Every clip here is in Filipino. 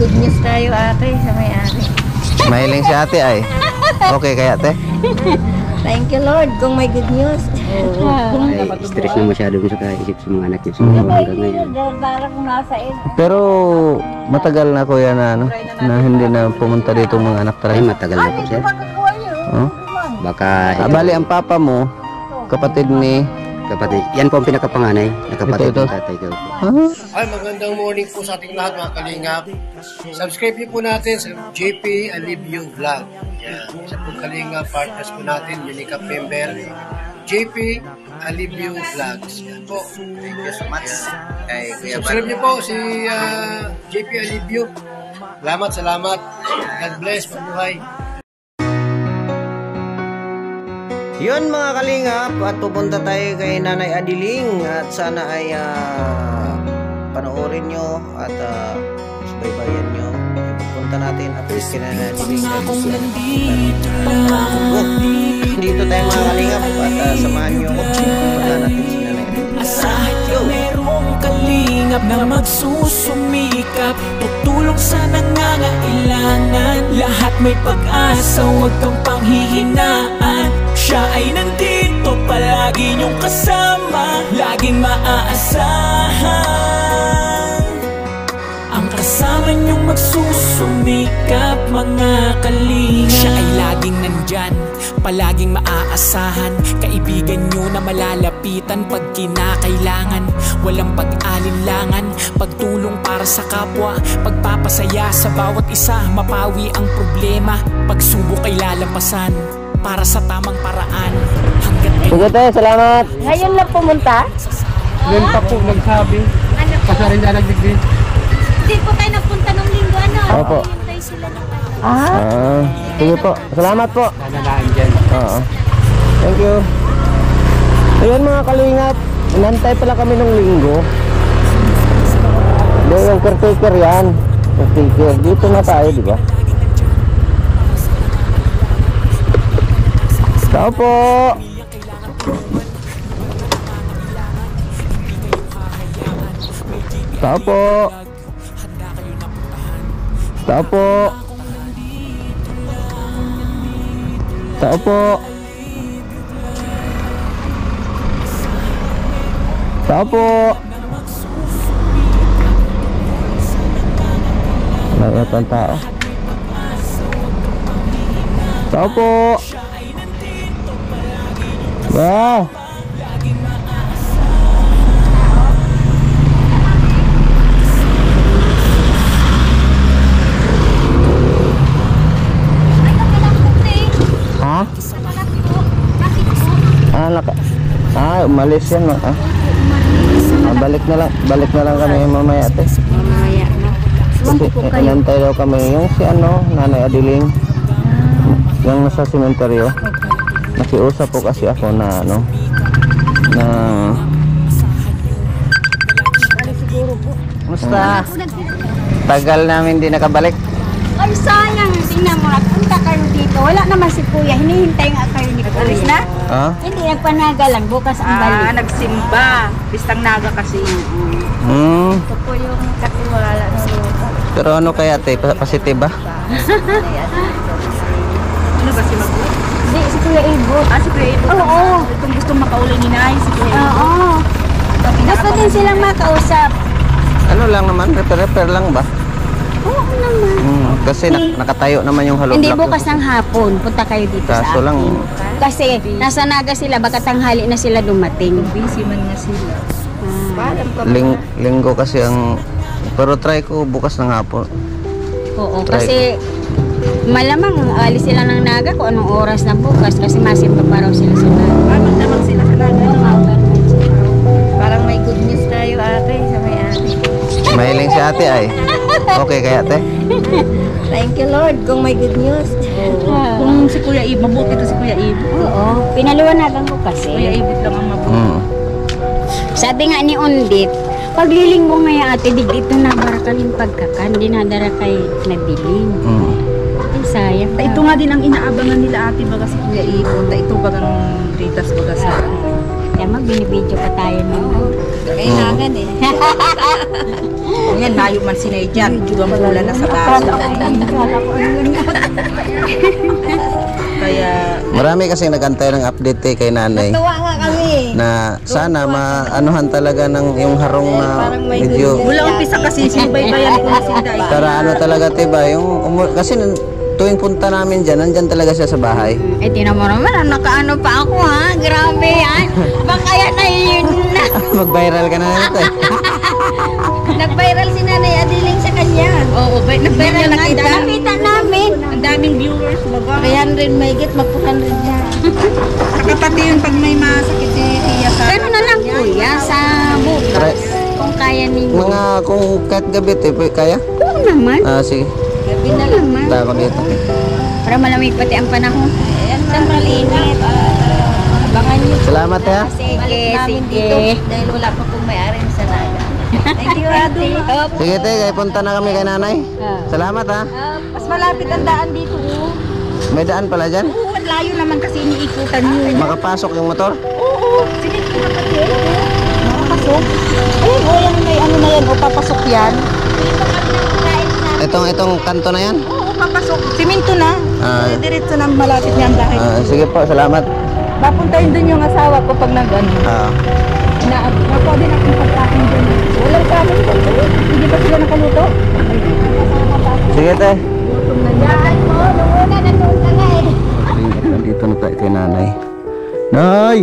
good news tayo ate sa may-ari. Mahiling si ate ay. Okay kaya te? Thank you Lord kung may good news. Ay, stress na masyado sa kaisip sa mga anak niya sa mga hanggang ngayon. Parang nasa in. Pero matagal na kuya na ano, na hindi na pumunta dito ang mga anak Ay, talaga. matagal na po sir. Oh? Baka Ah, bali ang papa mo, kapatid ni kapatid. Yan po ang pinakapanganay na kapatid Ito, ito. ng tatay ko. Ah, Ay, magandang morning po sa ating lahat mga kalingap. Subscribe niyo po natin sa JP Alivio Vlog. Yan. Isa po kalingap partners po natin, Unicap member. JP Alivio Vlogs. Yan po. Thank you so much. Kay Subscribe niyo po si ah, JP Alivio. Salamat, salamat. God bless, mabuhay. Yun mga kalingap at pupunta tayo kay Nanay Adiling at sana ay ah, panoorin nyo at uh, subaybayan nyo. Pupunta natin at least kay Nanay Adiling. Dito tayo mga kalingap at ah, samahan nyo ako. Punta natin si Nanay Adiling. Asahan merong kalingap na magsusumikap Tutulong sa nangangailangan Lahat may pag-asa, huwag kang panghihinaan Siya ay nandito, palagi niyong kasama Laging maaasahan. Ang kasama niyong magsusumikap mga kalinga. Siya ay laging nandyan, palaging maaasahan. Kaibigan niyo na malalapitan pag kinakailangan. Walang pag-alinlangan, pagtulong para sa kapwa. Pagpapasaya sa bawat isa, mapawi ang problema. Pagsubok ay lalampasan, para sa tamang paraan Hanggat Sige tayo, salamat. Ngayon lang pumunta? Yan pa po nagsabi. Ano po? Kasi rin na nagbigay. Hindi po tayo nagpunta nung linggo ano? Opo. Hintay sila ng ano. Ah, sige po. Salamat po. Nanalaan dyan. Oo. Thank you. Ayun mga kalingap, inantay pala kami ng linggo. Hindi, yung caretaker yan. Caretaker. Dito na tayo, di ba? Tao po! Tao po! Tao po! Tao po! Tao po! Wala yata ang tao. Tao po! Ba! Ha? Ah, naka... Ah, umalis yan. ah. Ah, balik na lang. Balik na lang kami mamaya ate. Mamaya na. Kasi inantay daw kami yung si ano, Nanay Adiling. Yung nasa sementeryo. Nakiusap po kasi ako na ano, na... Musta? Tagal namin di nakabalik. Ay sayang, tingnan mo, nagpunta kayo dito. Wala naman si Kuya, hinihintay nga kayo ni Kuya. Alis na? Ha? Hindi, nagpanaga lang, bukas ang Ah, balik. nagsimba. Bistang naga kasi. Hmm. Ito po yung katiwala. Pero ano kaya ate? Pa- Positive ba? Ano ba si Mag? Hindi, si Kuya Ibo. Ah, si Kuya Ibo. Oo. Itong gustong makauli ni Nay, si Kuya Ibo. Oo. Gusto din silang makausap. Ano lang naman? Repair-repair lang ba? Oo naman. Hmm. Kasi nak- nakatayo naman yung hollow Hindi bukas ng hapon, punta kayo dito sa Kaso akin. lang, Kasi nasa naga sila, baka tanghali na sila dumating. Busy man nga sila. Pa. ling linggo kasi ang... Pero try ko bukas ng hapon. Oo, Try kasi malamang alis sila ng naga kung anong oras na bukas kasi masimba pa raw sila sa naga. Parang naman sila sa naga. Parang may good news tayo ate sa may-ari. Mahiling si ate ay. Okay kaya ate? Thank you Lord kung may good news. Kung si Kuya Ibo, mabuti to si Kuya Ibo. Oo, pinaliwanagan ko Kuya kasi. Ibo lang ang mabuti. Hmm. Sabi nga ni Undit, paglilinggo nga ate, dig dito na barakalin pagkakan, dinadara kay nabiling. Hmm. Ay, sayang. Ta ito nga din ang inaabangan nila ate baga si Kuya Ibo. Ta ito bagang ritas baga sa Tama, binibidyo pa tayo noon. Kailangan eh. Yan, layo man sinay dyan. Duwang pula na sa baso. Kaya, Marami kasi nagantay ng update eh, kay nanay. Tuwa nga kami. Na sana maanuhan talaga ng yung harong na medyo mula umpisa kasi sinubaybayan ko na si para ano talaga tiba yung kasi tuwing punta namin dyan, nandyan talaga siya sa bahay. Eh, tinan mo naman, ah, nakaano pa ako ha. Grabe yan. Baka yan ay yun na. Mag-viral ka na nito eh. Nag-viral si Nanay Adiling sa kanya. Oo, ba, Nag-viral nag nga. nakita. Nakita namin. Ang daming viewers, baga. 300 may git, magputan rin niya. Saka pati yun pag may masakit si Tia sa... Pero na lang kuya, sa bukas. Kung kaya ninyo. Mga kung kahit gabi eh, pwede- kaya? Oo naman. Ah, sige. Gabi na naman. Punta ako dito. Para malamig pati ang panahon. Ayan, sa malinit. Abangan niyo. Salamat ha. Sige, sige. Dahil wala pa pong may-ari sa naga. Thank you, ate. Sige te, kaya punta na kami kay nanay. Salamat ha. Mas malapit ang daan dito. oh. May daan pala dyan. Oo, ang layo naman kasi iniikutan nyo. Makapasok yung motor. Oo, sige ko na pati. Makapasok. Ayun, o yan may ano na yan, o papasok yan. Itong itong kanto na yan. Oo, papasok. Siminto na. Ah. Eh, diretso na malapit niya ang bahay. Ah, sige po, salamat. Papuntahin dun yung asawa ko pag nag-ano. Ah, Na, nakuha din akong pagkain dun. Walang kanin dun. Hindi ba sila nakaluto? sige te. Yan mo, nung una nandun ka na eh. Nandito na tayo kay nanay. Nay!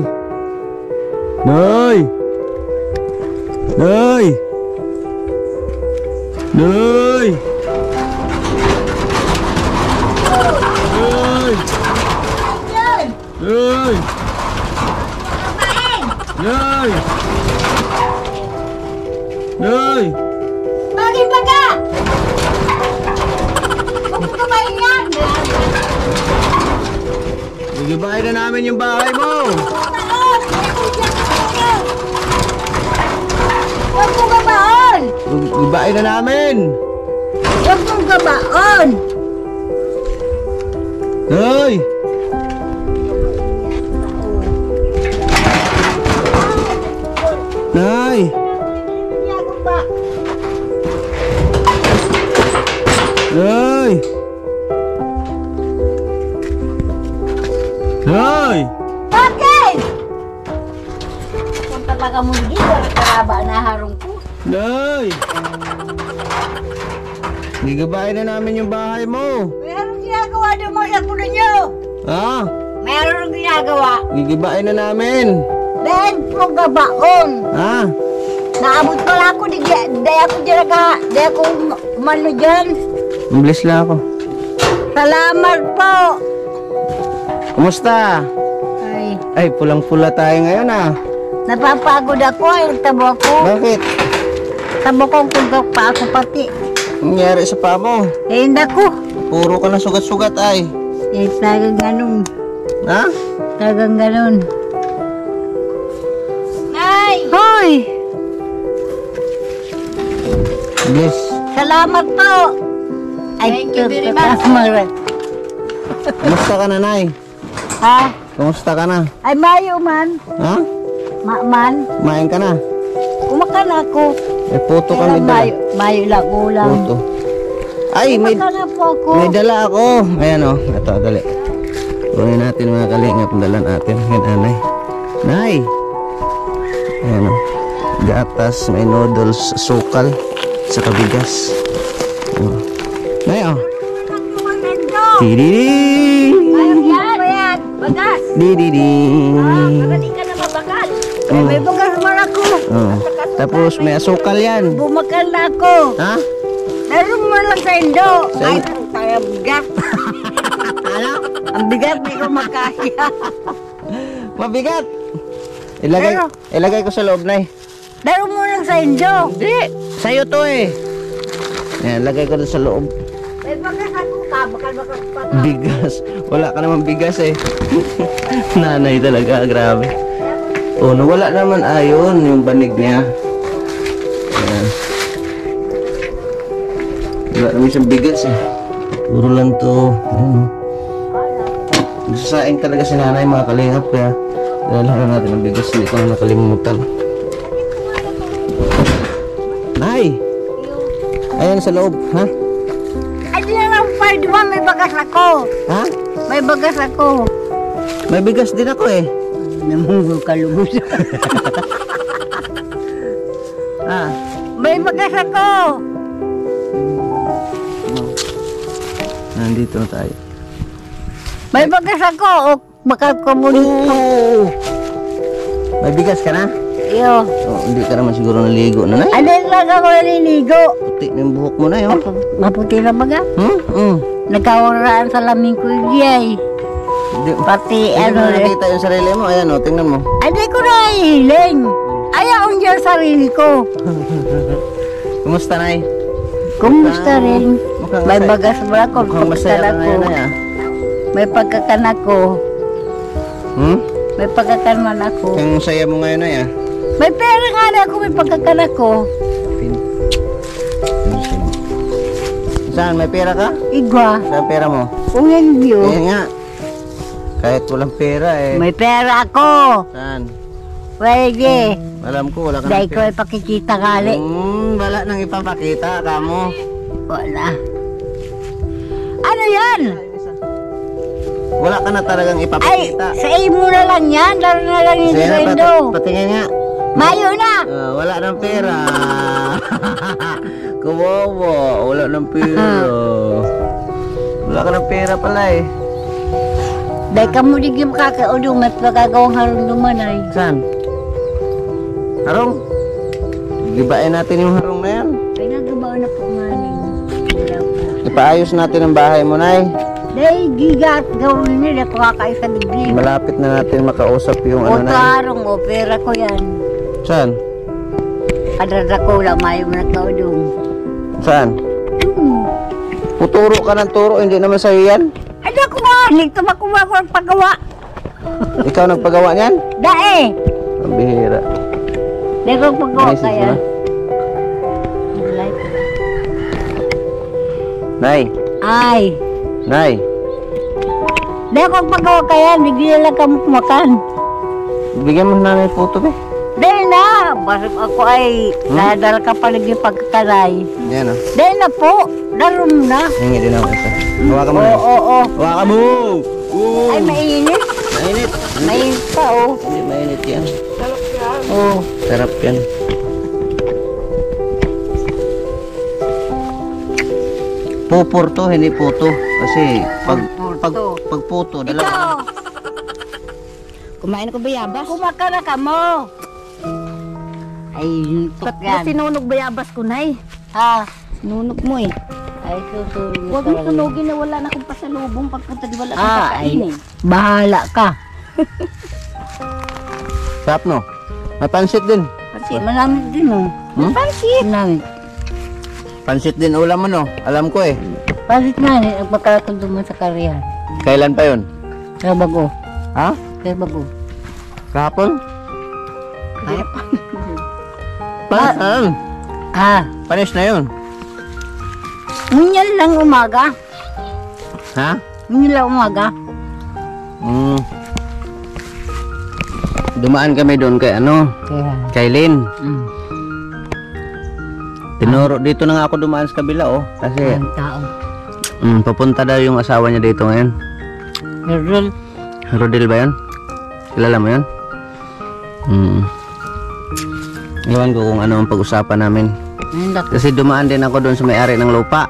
Nay! Nay! Nay! Nay! Uy! Uy! Uy! Bagay baga! Huwag kumain yan! Igibahin na namin yung bahay mo! Huwag mong gabaon! Igibahin na namin! Huwag mong gabaon! Uy! Uy! Nay! Nay! Bakit? Kung talaga mo hindi, karaba na harong ko. Nay! Gigabahin na namin yung bahay mo. Meron ginagawa doon mo sa puno nyo. Ha? Meron ginagawa. Gigibahin na namin. Ben, pro gabaon. Ha? Naabot ko lang ako, di, di ako dyan ka, di ako umano dyan. Bless lang ako. Salamat po. Kumusta? Ay, Ay, pulang-pula tayo ngayon ah. napapagod ako, yung tabo ko. Bakit? Tabo ko kung pa ako pati. Nangyari sa paa mo? Eh, hindi ko. Puro ka na sugat-sugat ay. Eh, talagang ganun. Ha? Talagang ganun. Nay! Hoy! Bless. Salamat po! Thank you very much. Kumusta ka na, Nay? Ha? Kumusta ka na? Ay, mayo man. Ha? Ma man. Kumain ka na? Kumakan ako. May puto kami Kailan dala. mayo, mayo lang ulam. Puto. Ay, may, Kumakan na po ako. may dala ako. Ayan o. Ito, dali. Kunin natin mga kalingap. Dala natin. Yan, anay. Nay! Ayan o. Gatas, may noodles, sukal, sa kabigas. Oh. Nay o. Tididi! Yan, yan. Bagas. Hindi ka na mabagal. Eh, may bagas man ako. Oh. Tapos may asukal yan. Bumakal na ako. Ha? Meron mo lang sa Indo. Ay, ang bigat. ano? Ang bigat, di ko makaya. Mabigat. Ilagay, Pero- ilagay ko sa loob na eh. Meron mo lang sa Indo. Hindi. Sa'yo to eh. Yan, lagay ko doon sa loob. Bagas ako ka. Bakal bakas pa ka. Bigas. Wala ka naman bigas eh. Nanay talaga, grabe. Oh, nawala naman ayon yung banig niya. Ayan. Wala naman siyang bigas eh. Puro lang to. Ayan. Nagsasaing talaga si nanay mga kalingap kaya Dala na natin ang bigas, hindi ko na nakalimutan. Nay! Ayan sa loob, ha? Di na lang pa, di ba may bagas ako? Ha? May bagas ako. May bigas din ako eh. Namunggo ka lubos. Ah, may bagas ako. nandito na tayo. May bagas ako. O, baka kumuli. Oh! May bigas ka na? Iyo. Oh, hindi ka naman siguro naligo na, Nay. Ano lang ako naliligo? Puti na yung buhok mo na yun. Maputi na baga? Hmm? Hmm. Nagkawaraan sa laming ko yay. Hindi, Pati hindi ano mo eh. nakita yung sarili mo. Ayan, oh, tingnan mo. Ay, di ko nahihiling. Ayaw dyan sarili ko. Kumusta, Nay? Kumusta rin? Mukhang May masaya- bagas ba ako? Mukhang masaya ka ngayon. Nay, ah. May pagkakanak ko. Hmm? May pagkakanan ako. Ang saya mo ngayon, Nay, ah. May pera nga na ako. May pagkakanak ko. Saan? May pera ka? Igwa. Saan pera mo? Kung hindi Ayan nga. Kahit walang pera eh. May pera ako. Saan? Pwede. Alam ko, wala ka Dahil ng ko pera. ay pakikita gali. Hmm, wala nang ipapakita ka mo. Wala. Ano yan? Wala ka na talagang Ay, ipapakita. sa imo na lang yan. Laro na lang yung Sige na, Nintendo. pat- patingin nga. Mayo na. Ah, wala ng pera. Kawawa, wala ng pera. Wala ka ng pera pala eh. Dahil ka mo di yung makakaudong at pagkagawang harong dumanay. Saan? Harong? Gibain natin yung harong na yan. Ay, nagabaw na po maning. Ipaayos natin ang bahay mo, Nay. Dahil gigat gawin nila kung kakaisa digri. Malapit na natin makausap yung O ano na. tarong o pera ko yan. Saan? Kadrada ko lang mayo mo nagkaudong. Saan? Hmm. Puturo ka ng turo, hindi naman sa'yo yan. Ay, di ako ba? Nito ba kuha ko ang paggawa? Ikaw nagpagawa niyan? Dae! Ang bihira. Di ko paggawa Message kaya. Nay, Ay! Nay. Di ko paggawa kaya. Digli lang ka mo kumakan. Bigyan mo na ng photo, be. Basip ako ay nadal ka pa yung pagkakalay. Yan, oh. Dahil na po! Laro mo na. Hingi din ako isa. Hawakan mo Oo, na. oo, oo. Hawakan mo! Oo! Ay, mainit. Mainit. Mainit pa, oh. Hindi mainit yan. Oh. Sarap yan. Pupur to, hindi puto. Kasi pag pag pag puto, dalawa. Ikaw! Kumain ko bayabas. Kumakara ka mo. Ay, Ba't yuntok ba yan. sinunog bayabas ko, Nay? Ha? Sinunog mo eh. Ay, susunod. Huwag mo sunugin na wala na akong pasalubong pagpunta di wala akong Ah, kakainin. ay. Bahala ka. Sarap no? May pansit din. Kasi malamit din, oh. Hmm? Pansit. Malamit. Pansit din ulam mo no? Alam ko eh. Pansit nga, eh. Ang pagkakatundo mo sa karihan. Kailan pa yun? Kaya bago. Ha? Kaya bago. Kahapon? Ay, Pa? Saan? ah. Panis na yun. Ngunyan lang umaga. Ha? Ngunyan lang umaga. Mm. Dumaan kami doon kay ano? Kaya. Kay Lynn. Mm. Tinuro dito na nga ako dumaan sa kabila oh. Kasi Ang tao. mm, papunta daw yung asawa niya dito ngayon. Rodol. Rodel ba yun? Kilala mo yun? Mm. Ewan ko kung ano ang pag-usapan namin. Hindi. Kasi dumaan din ako doon sa may-ari ng lupa.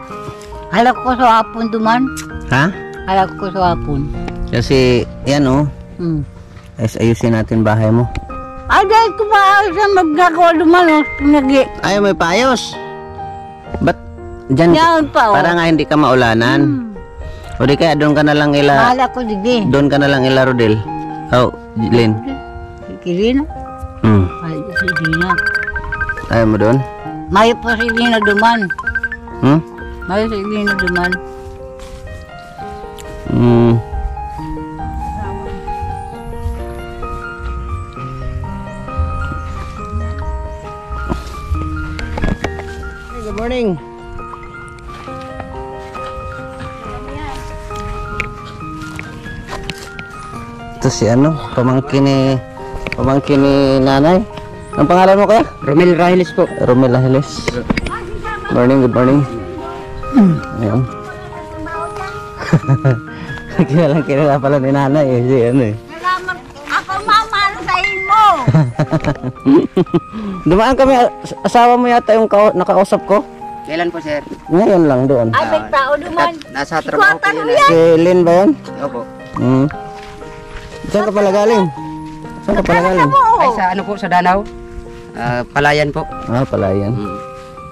Hala ko sa hapon duman. Ha? Hala ko sa hapon. Kasi yan oh. Hmm. Ayos ayusin natin bahay mo. Ay, dahil ko ba sa maggagawa duman, oh. Pinagi. Ay, may paayos. Ba't dyan? Yan pa, oh. Para nga hindi ka maulanan. O di kaya doon ka na lang ila, Bahala ko digdi. doon ka na lang ila Rodel. Oh, Lynn. Kirina. Hmm. Ay, si Dina. Ayaw mo doon? Mayo po si Dina duman. Hmm? Mayo si Dina duman. Hmm. Hey, good morning. Ito si ano, pamangkin ni pamangkin ni nanay. Ang pangalan mo kaya? Romel Rahilis po. Romel Ahiles. Morning, good morning. Ayan. kilala kilala pala ni nanay eh. Si ano eh. Salamat. Ako mamalo sa imo. Dumaan kami, as- asawa mo yata yung kau- nakausap ko. Kailan po sir? Ngayon lang doon. Ay, may tao duman. Nasa trabaho po yun. Si Lynn ba yun? Opo. Hmm. Saan ka pala galing? Saan ka pala galing? Ay sa ano po sa Danau? Ah, palayan po. Ah, pala yan. Mm.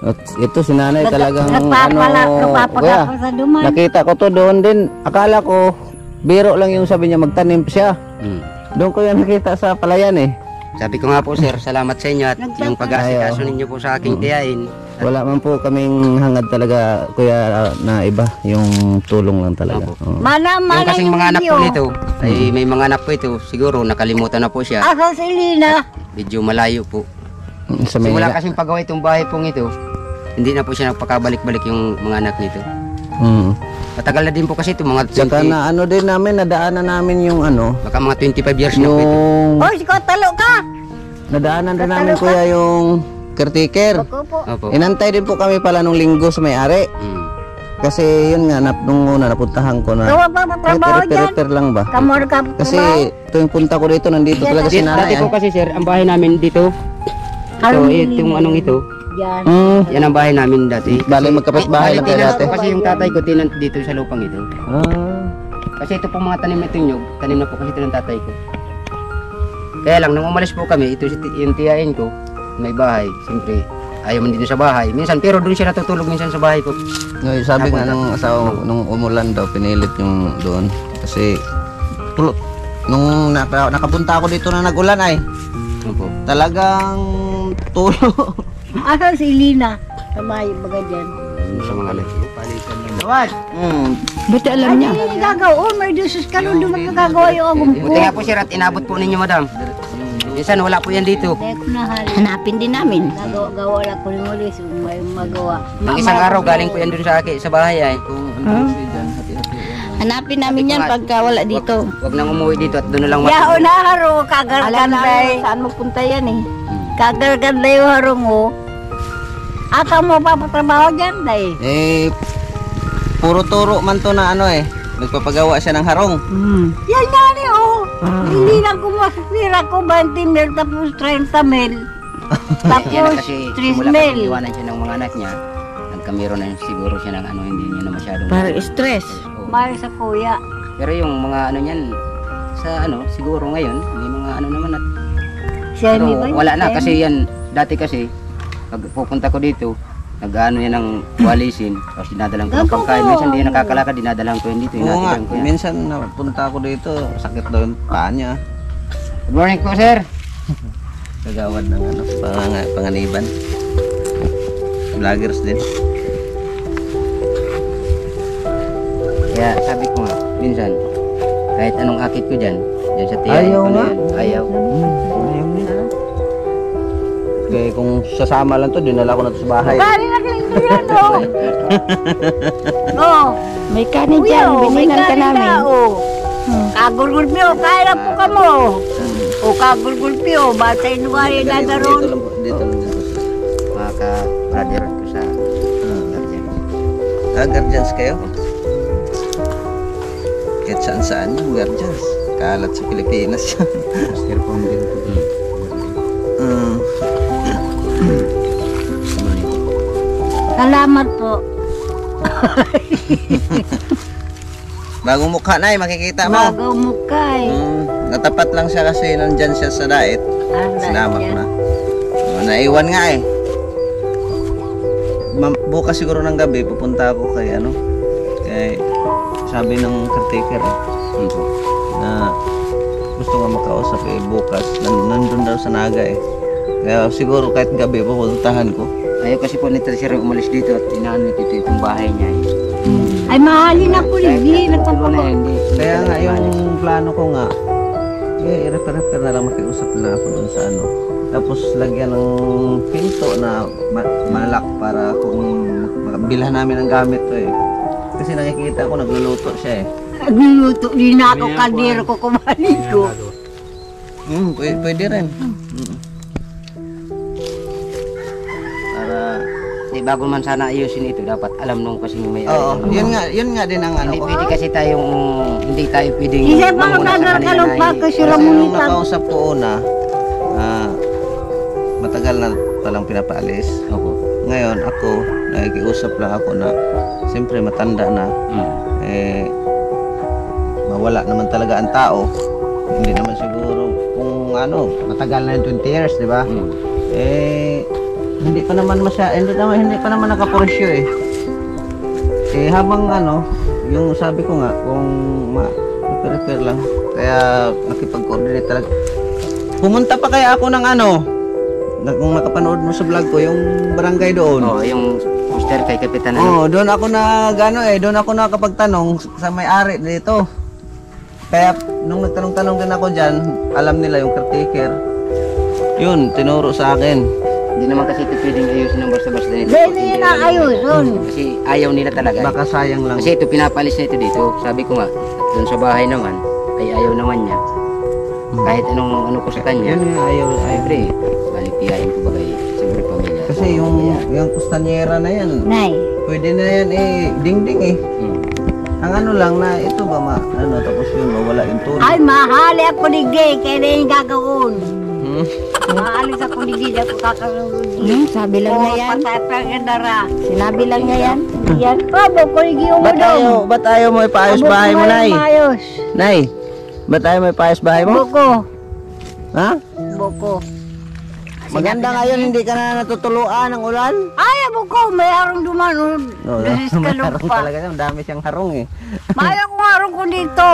At ito si nanay talagang Nagpapala, ano, nagpapala kuya, sa duman. nakita ko to doon din. Akala ko, biro lang yung sabi niya magtanim siya. Mm. Doon ko yan nakita sa palayan eh. Sabi ko nga po sir, salamat sa inyo at yung pag-aasikaso ninyo po sa aking tiyain. Wala man po kaming hangad talaga, kuya, na iba. Yung tulong lang talaga. Oo. Mana, Yung mana kasing yung mga anak po nito, ay may mga anak po ito, siguro nakalimutan na po siya. Asa si Lina? Medyo malayo po. Sa Simula Manila. kasing pagawa itong bahay pong ito, hindi na po siya nagpakabalik-balik yung mga anak nito. Mm. Matagal na din po kasi ito, mga Saka 20, na ano din namin, nadaanan namin yung ano, baka mga 25 years na po ito. yung Oy, siko talo ka. nadaanan din namin kuya yung caretaker. Ako po. Opo. Inantay din po kami pala nung linggo sa may-ari. Mm. Kasi yun nga, nap, nung una napuntahan ko na. Gawa pa trabaho Repair, dyan. repair lang ba? Kamor ka Kasi tuwing punta ko dito, nandito talaga si Dito, dati nanay. po kasi sir, ang bahay namin dito, ito, Harong itong anong ito, Yan. Hmm, yan ang bahay namin dati. bali magkapit bahay lang kayo dati. ko kasi yung tatay ko, tinanong dito sa lupang ito. Ah, Kasi ito pong mga tanim na ito nyog, tanim na po kasi ito ng tatay ko. Kaya lang, nung umalis po kami, ito yung tiyain ko, may bahay. Siyempre, ayaw man dito sa bahay. Minsan, pero doon siya natutulog minsan sa bahay ko. ngayon, sabi nga ng asawa ko, nung umulan daw, pinilit yung doon. Kasi, tulot. Nung naka, nakapunta ako dito na nagulan ay, Opo. talagang tulo. Asa si Lina? Kamay, baga dyan. Sa mga anak. hmm. Buti alam Ay, niya. hindi gagawin. May dusus ka nun. Di mo gagawa yung agong ko. Buti nga po sir at inabot po ninyo madam. Minsan wala po yan dito. Hanapin din namin. Gagawa lang ko rin ulit. May magawa. Nung isang araw galing po yan dun sa akin sa bahay ay. Hanapin namin yan pagka wala dito. Wag nang umuwi dito at doon na lang matulog. una haro. Alam Kagarganday. saan magpunta yan eh. Kagarganday yung haro mo. Ata mo papatrabaho dyan, day. Eh, puro turo man to na ano eh. Nagpapagawa siya ng harong. Yan nga ni, oh. Hindi lang kumasira ko 20 mil tapos 30 mil. Tapos na kasi 3 simula kasi mil. iwanan siya ng mga anak niya. Nagkamero na siguro siya ng ano hindi niya na masyadong. Parang stress. Mahal sa kuya. Pero yung mga ano niyan sa ano siguro ngayon may mga ano naman at Siya pero ba? wala na kasi yan dati kasi pag pupunta ko dito nag-ano yan ng walisin tapos dinadalang ko ng pagkain minsan hindi yan nakakalakad dinadalang ko yan dito Oo nga, ko yan minsan napunta ako dito, sakit daw yung paa niya. good morning po sir Kagawad ng ano, pang, panganiban. Vloggers din. Kaya sabi ko nga minsan kahit anong akit ko dyan dyan sa tiyan Ayaw ko na nga. yan, ayaw Ayaw nila. Kaya kung sasama lang to, dinala ko na to sa bahay. Kari na kayo yan, oh. oh. May kanin dyan. oh, may Biningan ka kanin namin. na, oh. Kagulgulpyo, kaya na po ka mo. O kagulgulpyo, basta inuwari na Dito daron. lang po, dito lang dito. mga ka-brother ko sa guardian Ah, guardians kayo? Kahit saan saan yung guardians. Kalat sa Pilipinas yan. styrofoam din po Mm. Salamat po. Bagong mukha na eh, makikita mo. Magaw mo kay. Mm, natapat lang siya kasi nandyan siya sa diet. Sinama ko na. Oh, naiwan nga eh. Bukas siguro ng gabi, pupunta ako kay ano, kay sabi ng caretaker eh, na gusto nga makausap eh bukas. Nan- nandun daw sa Naga eh. Kaya siguro kahit gabi pupuntahan ko. ayaw kasi po nito sir umalis dito at inaano dito itong bahay niya eh. Ay, mahalin. Hindi, na nagpapagawa. hindi Kaya nga yung plano ko nga, eh, i-repair-repair na lang makiusap na ako dun sa ano. Tapos lagyan ng pinto na ma- malak para kung makabilhan namin ng gamit to eh. Kasi nakikita ko nagluluto siya eh. Nagluluto din ako kaldero ko kumali ko. Hmm, pwede, pwede rin. Mm. Para Di bago man sana ayusin ito, dapat alam nung kasi may Oo, yun nga, yun nga din ang ano Hindi ko. pwede kasi tayong hindi tayo pwedeng Isa pa manguna sa kanila na pa i- kasi Kasi nung Ramonita. nakausap ko una, ah, matagal na palang pinapaalis. Opo. Ngayon, ako, nakikiusap lang ako na, siyempre matanda na, Mm. eh, mawala naman talaga ang tao. Hindi naman siguro kung ano, matagal na yung 20 years, di ba? Mm. Eh, hindi pa naman masya, hindi naman, hindi pa naman nakapursyo eh. Eh, habang ano, yung sabi ko nga, kung ma, repair lang, kaya nakipag-coordinate talaga. Pumunta pa kaya ako ng ano, kung nakapanood mo sa vlog ko, yung barangay doon. Oh, yung poster kay Kapitan. Oo, doon ako na gano eh, doon ako nakapagtanong sa may-ari dito. Kaya nung nagtanong-tanong din ako diyan, alam nila yung caretaker. Yun, tinuro sa akin. Hindi naman kasi ito pwedeng ayusin ng basta-basta nito. Hindi nila alam nila. ayusun. Kasi ayaw nila talaga. Baka sayang lang. Kasi ito pinapalis na ito dito. Sabi ko nga, doon sa bahay naman, ay ayaw naman niya. Kahit anong ano ko sa kanya. Yun nga, ayaw, ayaw. Siyempre, balipiyahin ko bagay. Siyempre pamilya. Kasi yung, yung kustanyera na yan, Nay. pwede na yan eh, ding-ding eh. Hmm. Ang ano lang na, ito ba ma, ano, tapos yun, mawala yung tulog. Ay, mahali ako digdi. Kaya na yung gagawin. Hmm? Maalis ako digdi. Ako kakagawin. Hmm, sabi lang niya yan. Patapagandara. Sinabi lang niya yan. Yan. Abo ko yung Ba't ayaw, ba't ayaw mo ipaayos bahay mo, Nay? Ayos. Nay, ba't ayaw mo ipaayos bahay mo? Buko. Ha? Buko. Maganda ngayon, hindi ka na natutuluan ng ulan. Ay, buko. May arong dumanon. No, Dasis ka may harong lupa. talaga yan. Dami siyang harong eh. Maya ko arong ko dito.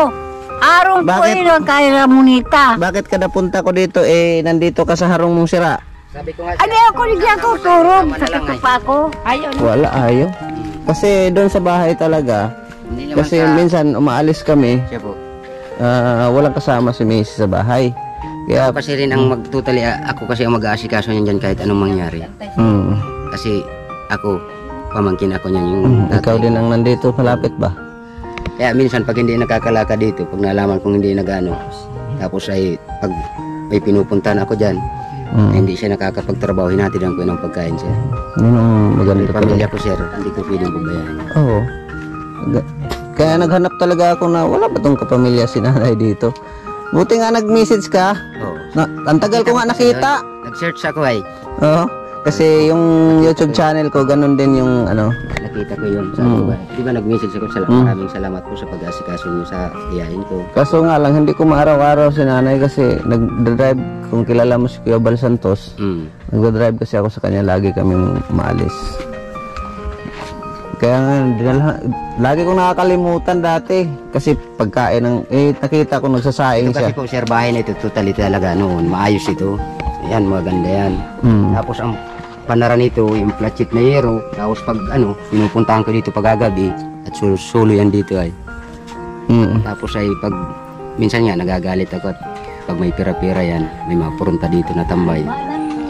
Arong ko Bakit? yun ang kay Ramonita. Bakit kada punta ko dito eh nandito ka sa harong mong sira? Sabi ko nga, Ano ako digdi ako turog. Sa pa ako. Ayaw Wala ayaw. Kasi doon sa bahay talaga, hindi naman kasi sa... minsan umaalis kami, Siya po. Ah, walang kasama si Macy sa bahay. Kaya, Ako kasi rin ang magtutali, ako kasi ang mag-aasikaso niyan dyan kahit anong mangyari. mm, Kasi ako, pamangkin ako niyan yung mm, ikaw din ang nandito malapit ba? Kaya minsan pag hindi nakakalaka dito, pag nalaman kong hindi nagano, tapos ay pag may pinupuntahan ako dyan, Mm. hindi siya nakakapagtrabaho, hinatidan ko ng pagkain siya. Ang maganda pamilya ko sir, hindi ko pwedeng bubayan. Oo. Ga- Kaya naghanap talaga ako na wala ba tong kapamilya si nanay dito. Buti nga nag-message ka. Oo. Na, ang tagal ko nga nakita. Nag-search ako ay, Oo. Kasi yung YouTube channel ko, ganun din yung ano. nakita ko yun sa Mm. ako. Di ba nag-message ako, sal- Mm. maraming salamat po sa pag-aasikaso niyo sa iyahin ko. Kaso nga lang, hindi ko maaraw-araw si nanay kasi nag-drive, kung kilala mo si Kuya Bal Santos, Mm. nag-drive kasi ako sa kanya, lagi kami maalis. Kaya nga, dinala, lagi kong nakakalimutan dati. Kasi pagkain ng, eh, nakita ko nagsasaing Ito kasi siya. po sir, bahay na ito totally talaga noon. Maayos ito. Yan, maganda yan. Mm. Tapos ang panara nito, yung platchit na yero. Tapos pag ano, pinupuntahan ko dito pagagabi at sulo, sulo yan dito ay. Mm. Tapos ay pag minsan nga nagagalit ako at pag may pira-pira yan, may mga purunta dito na tambay.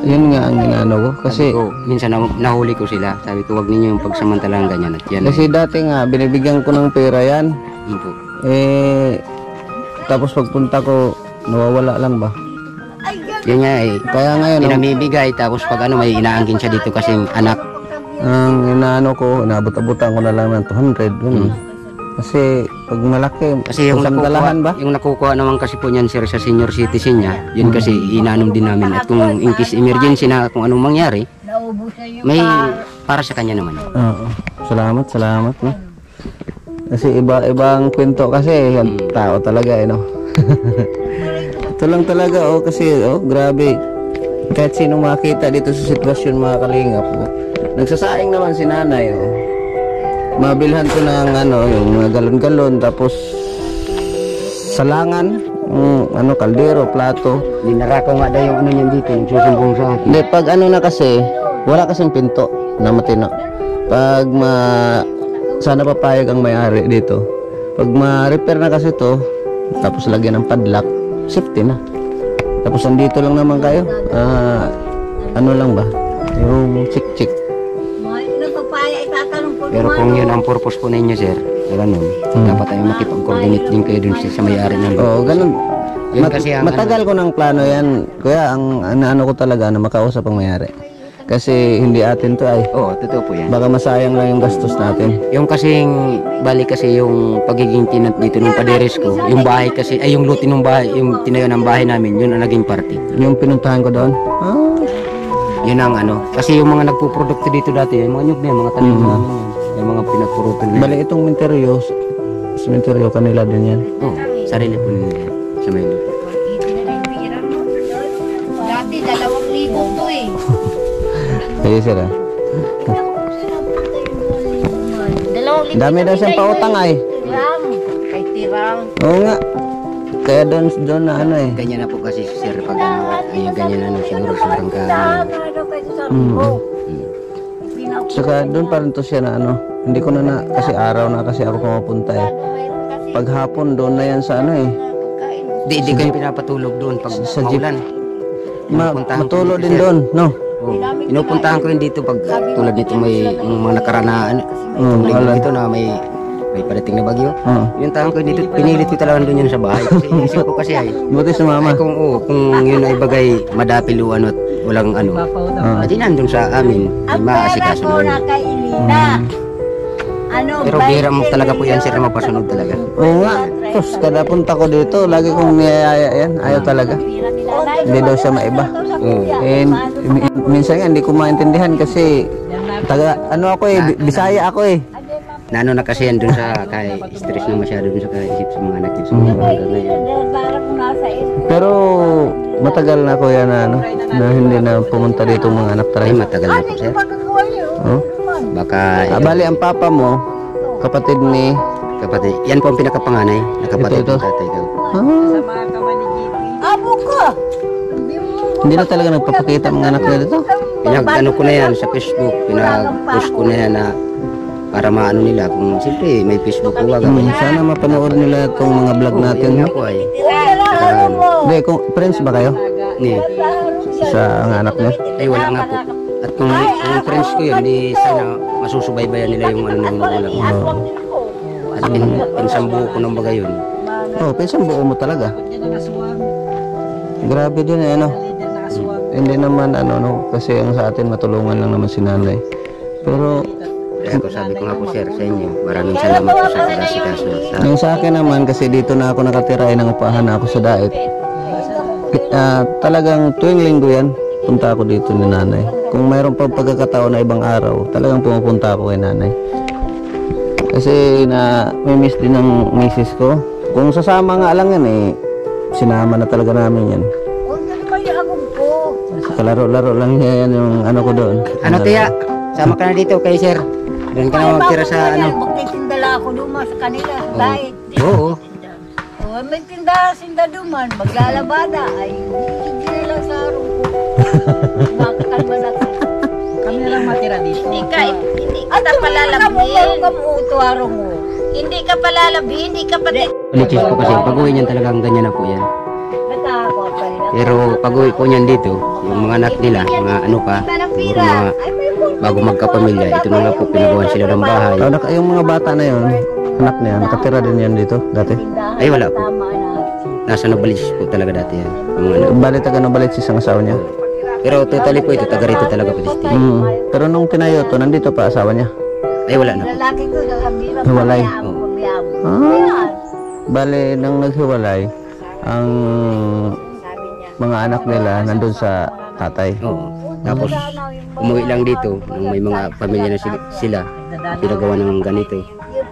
Yun nga ang inano ko. Kasi, Sabi ko, minsan na- nahuli ko sila. Sabi ko, wag ninyo yung pagsamantalang ganyan at yan. kasi dati nga, binibigyan ko ng pera yan. Yun po. Eh, tapos pagpunta ko, nawawala lang ba? Yan nga eh. Kaya ngayon, ang, Pinamibigay tapos pag ano may inaangkin siya dito kasing anak. ang inaano ko, nabot-abutan ko na lang ng 200. Ganun. Kasi pag malaki, Kasi yung nakukuha, ba? yung nakukuha naman kasi po niyan sir sa senior citizen niya, yun kasi inanom din namin. At kung in case emergency na kung anong mangyari, may para sa kanya naman. Oo. Salamat, salamat. No? Kasi iba-ibang kwento kasi, yan, tao talaga eh, no? Ito lang talaga, oh, kasi, oh, grabe. Kahit sino makita dito sa sitwasyon mga kalingap, oh. Nagsasaing naman si nanay, oh. Mabilhan ko ng, ano, yung mga galon-galon, tapos salangan, yung, ano, kaldero, plato. Dinarakaw nga daw yung ano niyan dito, yung susumbong sa akin. Hindi, pag ano na kasi, wala kasing pinto na matino. Pag ma... Sana papayag ang may-ari dito. Pag ma-repair na kasi to, tapos lagyan ng padlock, safety na. Tapos andito lang naman kayo. Ah, ano lang ba? Yung chik-chik. Mga Pero kung yun ang purpose po ninyo, sir, ganun, dapat tayo makipag-coordinate din kayo dun sa, may-ari ng Oo, ganun. Yun Mat- kasi ang matagal ko ng plano yan. Kuya, ang ano ko talaga na makausap ang mayari. Kasi hindi atin to ay. Oo, totoo po yan. Baka masayang lang yung gastos natin. Yung kasing, bali kasi yung pagiging tenant dito ng paderes ko, yung bahay kasi, ay yung luti ng bahay, yung tinayo ng bahay namin, yun ang naging party. Yung pinuntahan ko doon. Ah, Yun ang ano. Kasi yung mga nagpuprodukto dito dati, yung mga nyug na yun, mga tanim namin yun. Yung mga pinagpurutan nila. bali itong minteryo, cementerio kanila din yan. Oo, sarili po nila yan, sa may lupa. Dati, dalawang libo to eh. Kaya. Dalawang libo. Dami daw siyang pautang ay. Tirang. Kay tirang. Oo nga. Kaya doon, doon na ano eh. Ganyan na po kasi si sir pag ano, ay ganyan ano siguro sobrang ka. Mm. Saka doon pa rin to siya na ano. Hindi ko na na, kasi araw na kasi ako pumapunta eh. Pag hapon doon na yan sa ano eh. Di, di kayo pinapatulog doon pag Sa jeep. maulan. Ma, Pupuntahan ko matulo dito, din sir. doon, no? Oh, pinupuntahan ko yun dito pag tulad nito may yung mga nakaranaan. Mm, Tulad wala. dito na may may parating na bagyo. Oo. Yung taon ko dito, pinilit ko talaga doon yun sa bahay. Kasi isip ko kasi ay, Buti sumama. ay kung, oh, kung yun ay bagay madapil o ano at walang ano. Ah. Adi nandun sa amin, ay maasikaso doon. kay Ilina. Ano, Pero bira mo talaga po yan sir na mapasunod talaga. Oo nga. Tapos kada punta ko dito, lagi kong niyayaya yan. Ayaw talaga. Hindi daw siya maiba. Oo. Eh, mi- minsan nga hindi ko maintindihan kasi taga ano ako eh, Bi- Bisaya ako eh. Naano na kasi yan dun sa kay stress na masyado dun sa kaisip sa mga anak sa mga hanggang ngayon. Parang nasa Pero matagal na ko yan na ano, na hindi na pumunta dito mga anak Ay talaga. matagal na po sir. Oh? Baka Ah, bali ang papa mo, kapatid ni kapatid, yan po ang pinakapanganay na kapatid Ito, ito. ng tatay ko. Abo ko! hindi na talaga nagpapakita mga anak nila dito. Pinag ano ko na yan sa Facebook, pinag-post ko na yan na para maano nila kung siyempre may Facebook ko wag Hmm, sana mapanood nila itong mga vlog natin. Nga po ay. Hindi, kung friends ba kayo Ni, sa ang anak niya? ay wala nga po. At kung yung friends ko yun, di sana masusubaybayan nila yung ano ng magulang. At pin, pinsambuho ko ng bagay yun. Oh, pinsang buo mo talaga. Grabe din eh, ano. Hindi naman ano no, kasi ang sa atin matulungan lang naman si nanay. Pero Kaya ako sabi ko nga po sir sa inyo, maraming salamat po sa pag-asikaso. Sa, yung sa akin naman kasi dito na ako nakatira ay nangupahan na ako sa daet. Ah, talagang tuwing linggo yan, punta ako dito ni nanay. Kung mayroon pang pagkakataon na ibang araw, talagang pumupunta ako kay nanay. Kasi na may miss din ng misis ko. Kung sasama nga lang yan eh, sinama na talaga namin yan. Kalaro-laro lang yan yung ano ko doon. ano tiya, sama ka na dito kay sir. Doon ka na magtira sa ano. Magtitindala ako duman sa kanila. Oo. Dahil, Oo. oh, may tindahan sinda duman. Maglalabada. Ay, hindi nila sa araw ko. Makakalma na ka. Kami na lang matira dito. Hindi ka, hindi ka At na meron palalabhin. ka mo. Hindi ka palalabhin, hindi ka pati... Lichis po kasi, pag uwi niyan talagang ganyan na po yan. Natakot pa rin. Pero pag uwi po niyan dito, yung mga anak nila, mga ano pa, siguro mga bago magkapamilya, ito na nga po, pinagawan sila ng bahay. Oh, nak- yung mga bata na yon, anak niya, nakatira din yan dito dati. Ay wala po. Nasa Novalis po talaga dati yan. Yung mga anak. Bali taga Novaliches ang asawa niya. Pero totally po ito, taga rito talaga po dito. Mm. Pero nung tinayo to, nandito pa asawa niya. Ay wala na po. Lalaki ko sa kabila. Hiwalay. Ah. Bali, nang naghiwalay, ang mga anak nila nandun sa tatay. Oo. Tapos umuwi lang dito nung may mga pamilya na si- sila pinagawa ng ganito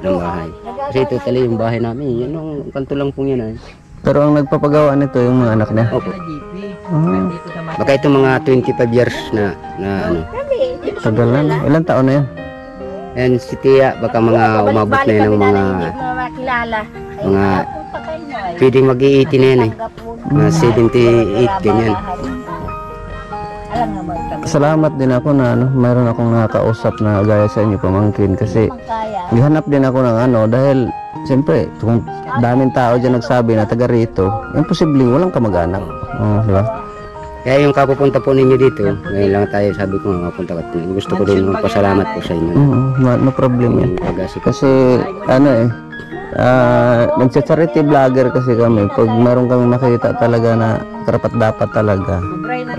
ng bahay. Kasi totally yung bahay namin, yun ang kanto lang po yan ay. Pero ang nagpapagawa nito yung mga anak niya. Opo. Ah, Baka ito mga 25 years na na ano. tagal na. no? Ilang taon na yan? And si Tia, baka mga umabot na yan ng mga mga pwedeng mag-iiti na yan eh. Mga 78, ganyan. Salamat din ako na ano, mayroon akong nakakausap na gaya sa inyo pamangkin kasi. Gihanap din ako ng ano dahil siyempre kung daming tao dyan nagsabi na taga rito, imposible walang kamag-anak. Oh, di ba? Kaya yung kapupunta po ninyo dito, ngayon lang tayo sabi ko nga mapunta ka. Gusto ko din magpasalamat po sa inyo. Mm, no, no problem yan. Kasi ano eh, ah nagsa-charity vlogger kasi kami. Pag meron kami makita talaga na karapat dapat talaga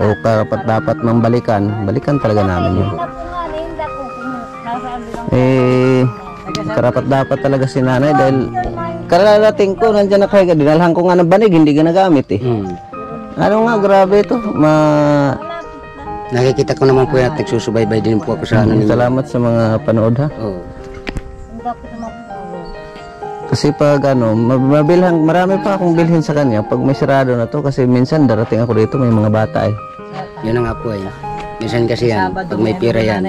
o karapat dapat mang balikan, balikan talaga namin yun. Eh, karapat dapat talaga si nanay dahil kararating ko, nandiyan na kayo, dinalhan ko nga ng banig, hindi ginagamit eh. Hmm. Ano nga, grabe ito. Ma... Nakikita ko naman po yan at nagsusubaybay din po ako sa ano ninyo. Salamat sa mga panood ha. Oo. Kasi pag ano, mab- mabilhan, marami pa akong bilhin sa kanya pag may sarado na to kasi minsan darating ako dito may mga bata eh. Yun na nga po eh. Minsan kasi yan, pag may pira yan,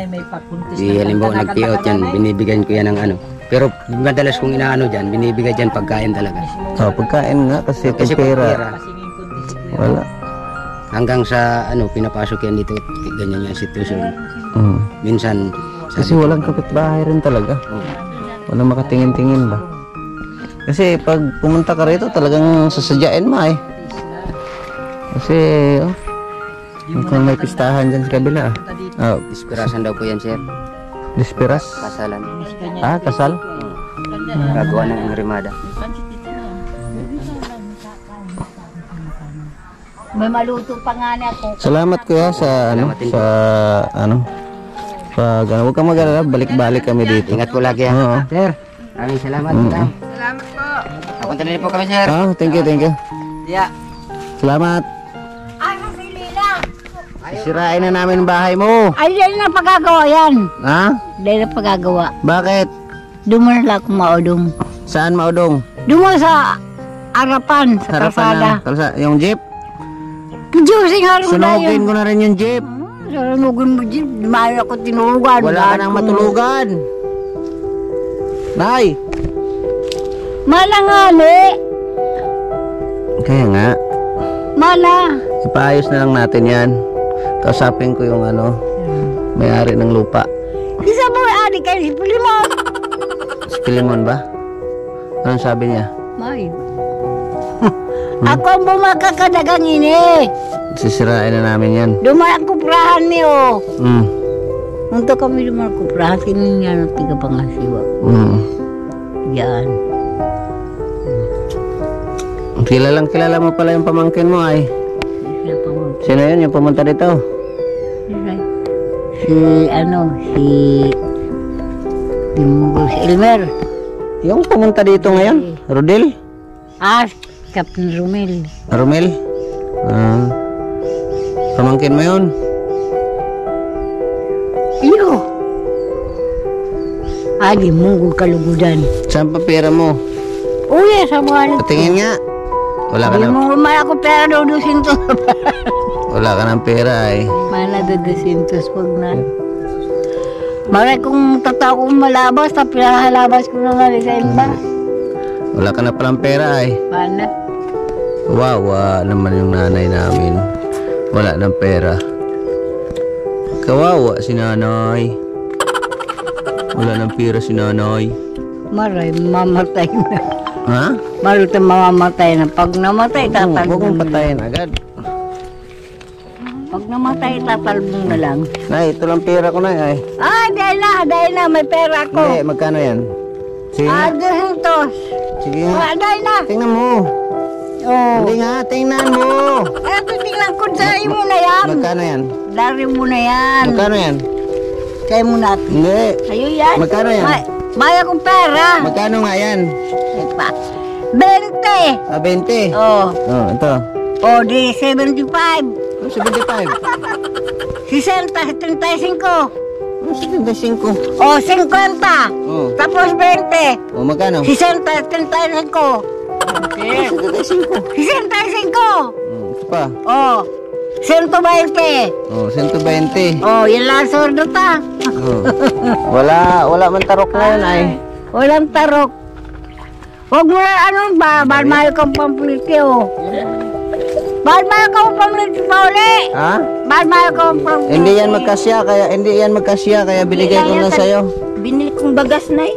di halimbawa nag-payout yan, binibigyan ko yan ng ano. Pero madalas kong inaano dyan, binibigay dyan pagkain talaga. Oh, pagkain nga kasi pag Kasi pag pera, pera, wala. hanggang sa ano, pinapasok yan dito, ganyan yung sitwasyon. Mm. Minsan, Kasi walang kapitbahay rin talaga. Walang makatingin-tingin ba? Kasi pag pumunta ka rito talagang sasadyain mo eh. Kasi oh, mukhang may pistahan dyan sa kabila ah. Oh, dispirasan daw po yan sir. Dispiras? Kasalan. Ah, kasal? Gagawa ng rimada. May maluto pa nga na ako. Salamat kuya sa ano, sa ano. Pag ano, huwag kang mag-alala, balik-balik kami dito. Ingat po lagi ha. Oo. Sir, maraming salamat. Mm. Po. Papunta na rin po kami sir. Ah, thank you, thank you. Yeah. Salamat. Ano si Lila? Na namin ang bahay mo. Ay, dahil na pagagawa yan. Ha? Dahil na pagagawa. Bakit? Na lang ako maudong. Saan maudong? Mo sa harapan, sa kalsada. ng kalsada. Yung jeep? Diyosing harong na Sunugin ko na rin yung jeep. Sunugin mo dyan. Dumayo ako tinulugan. Wala ka nang matulugan. Nay! Mala nga, le. Kaya nga, Mala. ipaayos na lang natin yan. Kausapin ko yung ano, may-ari ng lupa. Isa mo, adi kayo, ipuli mo. Si Pilimon ba? Anong sabi niya? May. Ako ang bumakakadagang ini. Sisirain na namin yan. Dumaan kuprahan niyo. Mm. Unto kami dumaan kuprahan. Kininyan ng tiga pangasiwa. Mm. Yan. Kilalang kilala mo pala yung pamangkin mo ay. Pa mo. Sino yun yung pumunta dito? Si ano, si... Dimugol si Elmer. Yung pumunta dito ngayon? Rodel? Ah, Captain Romel. Romel? Ah. pamangkin mo yun? Iyo. Ah, dimugol kalugudan. Saan pa pera mo? Uy, sa mga Patingin nga. Wala ka Hindi na, mo may ako pera daw dusintos. wala ka ng pera ay. Mana daw dusintos pag na. Maray kung totoo kong malabas, tapos pinahalabas ko na nga sa iba. Wala ka na palang pera ay. Mana? Kawawa naman yung nanay namin. Wala ng pera. Kawawa si nanay. Wala ng pera si nanay. Maray, mamatay na. Ha? Tayo mamamatay na. Pag namatay, mo- Huwag mong tatalbong na patayin agad. Pag namatay, tatalbong na lang. Nay, ito lang pera ko na ay. Ah, dahil na, dahil na, may pera ko. Hindi, magkano yan? Sige Ah, nga. dusintos. Sige nga. Ah, dahil na. Tingnan mo. Oh. Hindi nga, tingnan mo. Ay, titingnan ko, dari mo na yan. Magkano yan? Dari mo na yan. Magkano yan? Kaya mo natin. Hindi. Sa'yo yan. Magkano yan? May, may akong pera. Magkano nga yan? Pa. 20. Ah, 20. Oh. Oh, ito. Oh, di 75. Oh, 75. 60, 75. Oh, 75. Oh, 50. Oh. Tapos 20. Oh, magkano? 60, 75. 75. 65. Oh, ito pa. Oh. 120. Oh, 120. Oh, yan lang sordo ta. Oh. Wala, wala man tarok ngayon ay. Walang tarok. Huwag mo na ano ba, bahal mahal kang pampliti oh. Bahal mahal kang pampliti pa uli. Ha? Bahal mahal kang pampliti. Hindi yan magkasya kaya hindi yan magkasya kaya binigay ko na sa'yo. Binili kong bagas na eh.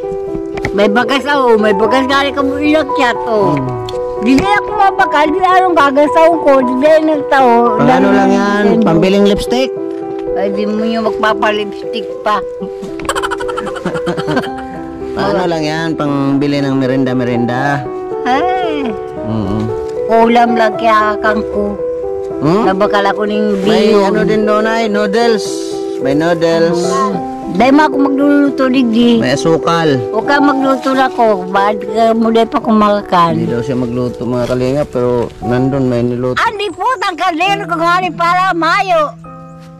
May bagas oh, may bagas gali ka mo ilakyat oh. Di na ako mabakal, di na anong gagasaw ko, di na nagtao. Pang ano lang yan, pambiling lipstick. Ay, di mo yung magpapalipstick pa. Ano lang yan, pangbili ng merenda-merenda. Ay, Mm. ulam lang kaya kang ko. Hmm? Nabakal ako ng May biyo. ano din doon ay, noodles. May noodles. Dahil ma ako magluluto digdi. May asukal. O ka magluto na ko, ba't ka mo dahil pa Hindi kumakakan? daw siya magluto mga kalinga, pero nandun may niluto. Andi po, ang kaldero ko nga para mayo.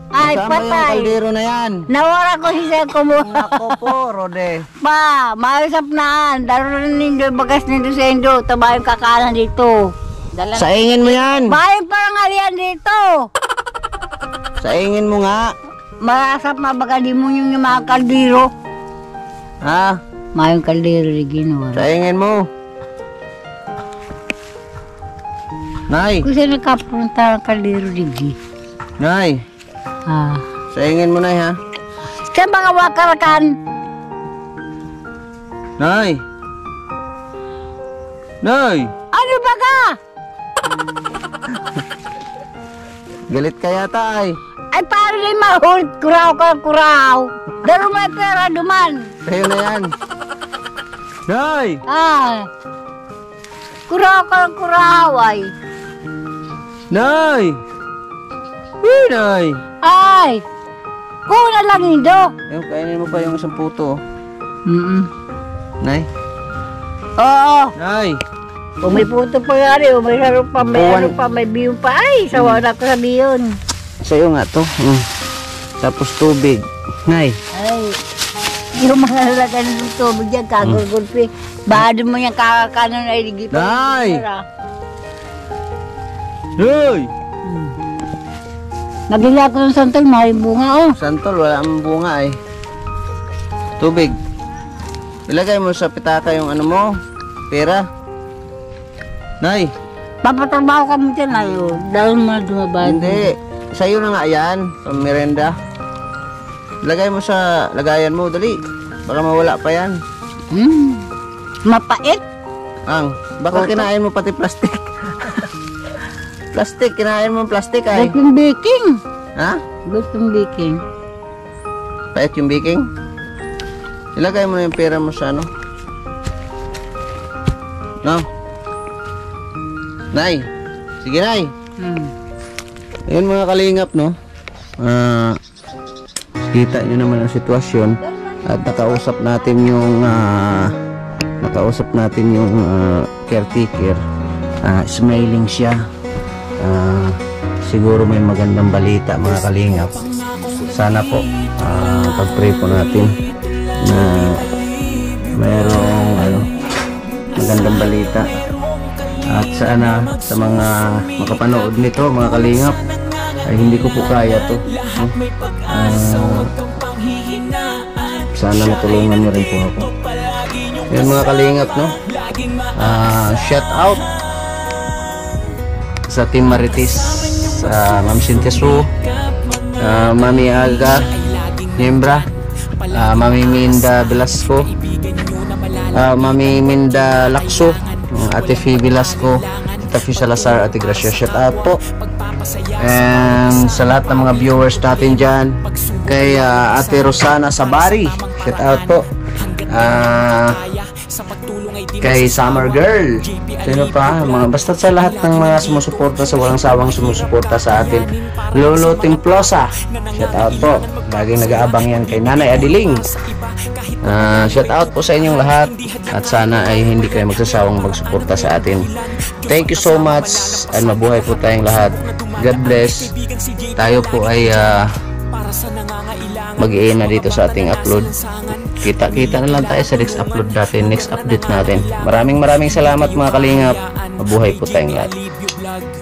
Ay, Kasama yung patay. kaldero na yan. Nawala ko siya kumuha. Ako po, Rode. Pa, maayos naan. Daro rin nindo, bagas nindo sa indo. Taba yung kakanan dito. Dala. Saingin mo yan. Bayan parang alian dito. Saingin mo nga. Marasap mabaga di mo yung mga kaldero. Ha? Mayong kaldero di ginawa. Saingin mo. Nay, Kung saan nagkapunta ang kaldero di nay. Ah. Saingin mo, nay, ha? Sa mga wakarakan, Nay. Nay. ano ba ka? Galit ka yata, ay. Ay, paano rin mahul? Kuraw ka, kuraw. Daro may pera duman. Sa'yo na yan. Nay. Ah. Kuraw ka, kuraw ay. Nay. Uy, nay. Ay. Kuna lang indo. Yung kainin mo pa yung isang puto. Mm Nay. Oo. Nay. Kung may puto pa nga rin, may saro pa, may Buwan. ano pa, may biyon pa. Ay, sawa na ko sa biyon. Sa'yo nga to. Mm. Tapos tubig. Nay. Ay, yung mga lalaga ng tubig dyan, kagagulpi. Bahado mo yung kakakanon ay ligi pa. Nay! Nay. Nagila ko ng santol, may bunga oh. Santol, wala ang bunga eh. Tubig. Ilagay mo sa pitaka yung ano mo. Pera. Nay. Papatrabaho ka mo dyan ayo. Dahil mo na dumabad. Hindi. Sa'yo na nga yan. Pang merenda. Ilagay mo sa lagayan mo. Dali. Baka mawala pa yan. Hmm. Mapait. Ang. Baka kinain mo pati plastic. plastic. Kinain mo plastic ay. Gustong baking. Ha? Gustong baking. Pait yung baking? Ilagay mo na yung pera mo sa ano. No? Nay. Sige, Nay. Hmm. Ayun mga kalingap, no? Ah, kita nyo naman ang sitwasyon at nakausap natin yung ah, nakausap natin yung ah, caretaker. Ah, smiling siya. Ah, siguro may magandang balita mga kalingap. Sana po ah, pag-pray po natin na mayroong ano, magandang balita at sana sa mga makapanood nito mga kalingap ay hindi ko po kaya to? Ah, sana matulungan niyo rin po ako yun mga kalingap no Ah, shout out sa Team Marites sa Ma'am Cynthia Su ah, Mami Aga Niembra ah, Mami Minda Velasco Ah, Mami Minda Lakso, uh, Ate Fee Velasco, Tita Fee Salazar, Ate Gracia, shout out po. And sa lahat ng mga viewers natin dyan, kay ah, Ate Rosana Sabari, shout out po. Ah, kay Summer Girl, sino pa? Mga, basta sa lahat ng mga sumusuporta sa walang sawang sumusuporta sa atin. Lolo Timplosa, shout out po. Laging nag-aabang yan kay Nanay Adiling. Ah, shout out po sa inyong lahat at sana ay hindi kayo magsasawang magsuporta sa atin. Thank you so much and mabuhay po tayong lahat. God bless. Tayo po ay ah, mag na dito sa ating upload. Kita-kita na lang tayo sa next upload natin, next update natin. Maraming maraming salamat mga kalingap. Mabuhay po tayong lahat.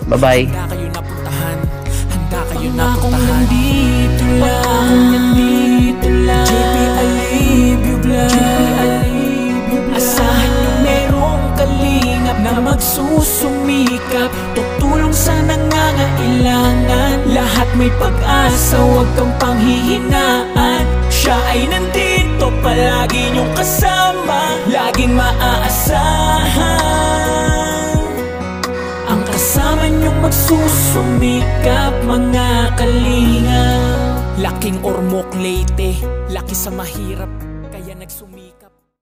Bye-bye. Handa kayo na kung nandito lang nandito lang JP Alivio Vlog Asahan nyo merong kalingap Na magsusumikap Tutulong sa nangangailangan Lahat may pag-asa Huwag kang panghihinaan. Siya ay nandito Palagi niyong kasama. Laging maaasahan. Magsusumikap mga kalinga. Laking ormok late, laki sa mahirap